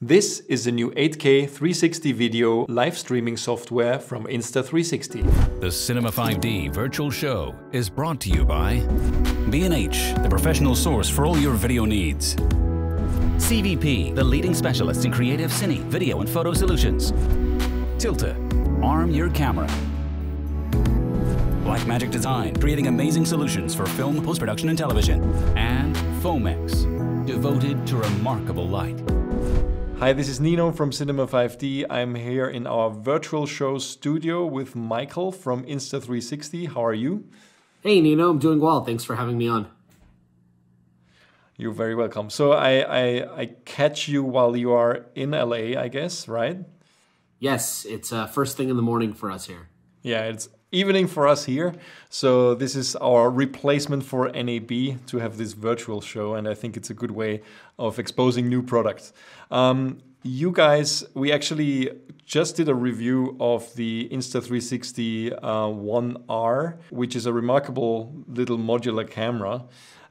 This is the new 8K 360 video live streaming software from Insta360. The Cinema 5D virtual show is brought to you by B&H, the professional source for all your video needs. CVP, the leading specialist in creative cine, video and photo solutions. Tilta, arm your camera. Blackmagic Design, creating amazing solutions for film, post-production and television. And Fomex, devoted to remarkable light. Hi, this is Nino from Cinema 5D. I'm here in our virtual show studio with Michael from Insta360. How are you? Hey, Nino, I'm doing well. Thanks for having me on. You're very welcome. So I, I, I catch you while you are in LA, I guess, right? Yes, it's uh, first thing in the morning for us here. Yeah, it's evening for us here. So this is our replacement for NAB to have this virtual show, and I think it's a good way of exposing new products. Um, you guys, we actually just did a review of the Insta360 uh, 1R, which is a remarkable little modular camera.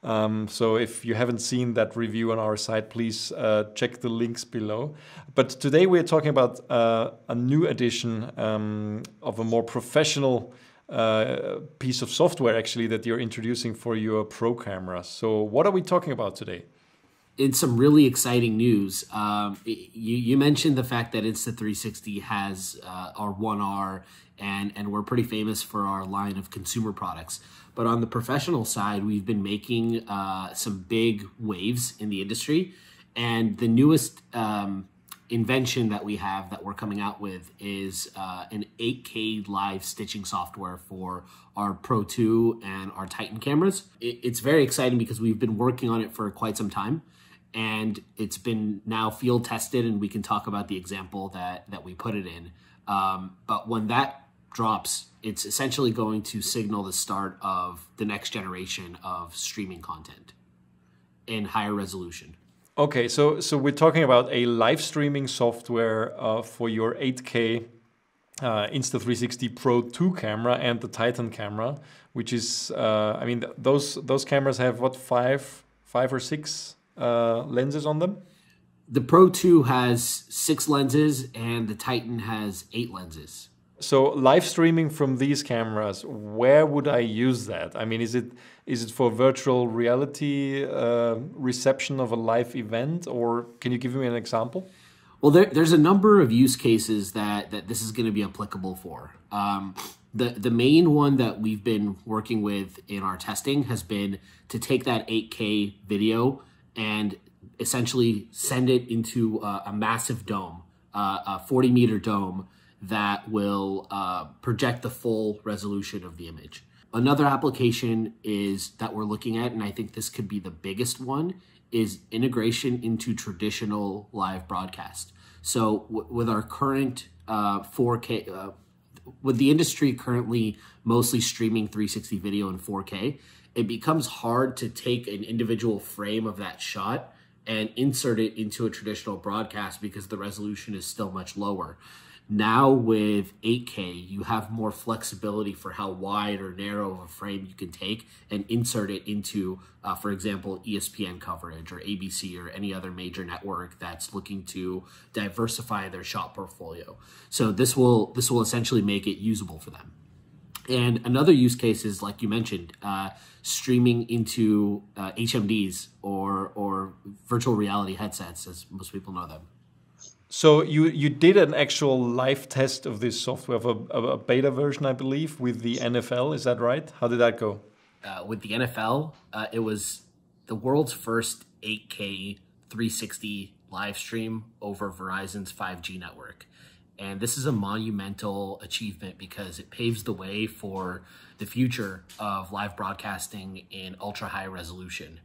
Um, so if you haven't seen that review on our site, please uh, check the links below. But today we're talking about uh, a new edition um, of a more professional uh, piece of software actually that you're introducing for your pro camera. So what are we talking about today? It's some really exciting news. Um, you, you, mentioned the fact that Insta360 has uh, our 1R, and, and we're pretty famous for our line of consumer products. But on the professional side, we've been making uh, some big waves in the industry. And the newest um, invention that we have that we're coming out with is uh, an 8K live stitching software for our Pro 2 and our Titan cameras. It, it's very exciting because we've been working on it for quite some time and it's been now field tested and we can talk about the example that that we put it in um, but when that drops it's essentially going to signal the start of the next generation of streaming content in higher resolution okay so so we're talking about a live streaming software uh, for your 8k uh, Insta360 Pro 2 camera and the Titan camera, which is, uh, I mean, th those those cameras have what five, five or six uh, lenses on them? The Pro 2 has six lenses and the Titan has eight lenses. So live streaming from these cameras, where would I use that? I mean, is it is it for virtual reality uh, reception of a live event, or can you give me an example? Well, there, there's a number of use cases that that this is going to be applicable for. Um, the the main one that we've been working with in our testing has been to take that 8K video and essentially send it into a, a massive dome, uh, a 40 meter dome that will uh, project the full resolution of the image. Another application is that we're looking at, and I think this could be the biggest one, is integration into traditional live broadcast. So with our current uh, 4K, uh, with the industry currently mostly streaming 360 video in 4K, it becomes hard to take an individual frame of that shot and insert it into a traditional broadcast because the resolution is still much lower. Now with 8K, you have more flexibility for how wide or narrow of a frame you can take and insert it into, uh, for example, ESPN coverage or ABC or any other major network that's looking to diversify their shot portfolio. So this will this will essentially make it usable for them. And another use case is, like you mentioned, uh, streaming into uh, HMDs or or virtual reality headsets, as most people know them. So you you did an actual live test of this software, of a, a beta version, I believe, with the NFL. Is that right? How did that go? Uh, with the NFL, uh, it was the world's first 8K 360 live stream over Verizon's 5G network. And this is a monumental achievement because it paves the way for the future of live broadcasting in ultra high resolution.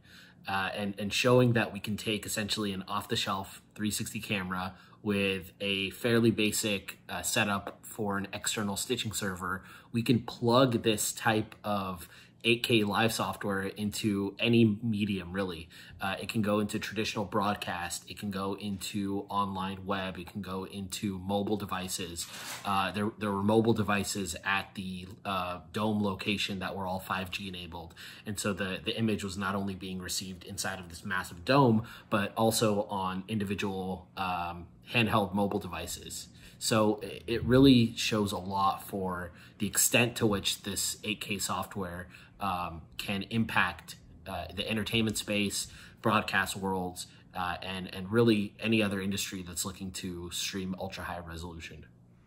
Uh, and, and showing that we can take essentially an off the shelf 360 camera with a fairly basic uh, setup for an external stitching server, we can plug this type of 8K live software into any medium, really. Uh, it can go into traditional broadcast, it can go into online web, it can go into mobile devices. Uh, there, there were mobile devices at the uh, Dome location that were all 5G enabled. And so the, the image was not only being received inside of this massive dome, but also on individual um, handheld mobile devices. So it really shows a lot for the extent to which this 8K software um, can impact uh, the entertainment space, broadcast worlds, uh, and and really any other industry that's looking to stream ultra high resolution.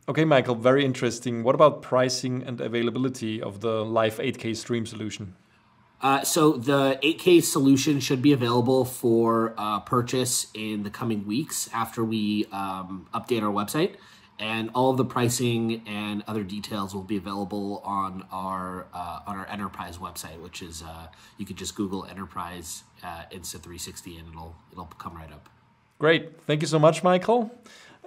Okay, Michael, very interesting. What about pricing and availability of the live 8K stream solution? Uh, so the 8K solution should be available for uh, purchase in the coming weeks after we um, update our website and all of the pricing and other details will be available on our uh, on our enterprise website, which is uh, you could just Google enterprise uh, Insta360 and it'll it'll come right up. Great, thank you so much, Michael.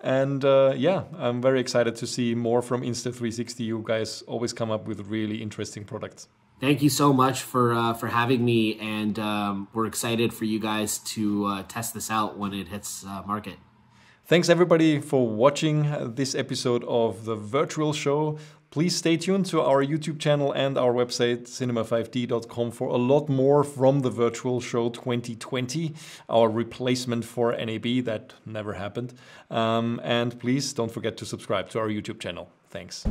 And uh, yeah, I'm very excited to see more from Insta360. You guys always come up with really interesting products. Thank you so much for uh, for having me, and um, we're excited for you guys to uh, test this out when it hits market. Thanks everybody for watching this episode of the virtual show. Please stay tuned to our YouTube channel and our website cinema5d.com for a lot more from the virtual show 2020, our replacement for NAB that never happened. Um, and please don't forget to subscribe to our YouTube channel. Thanks.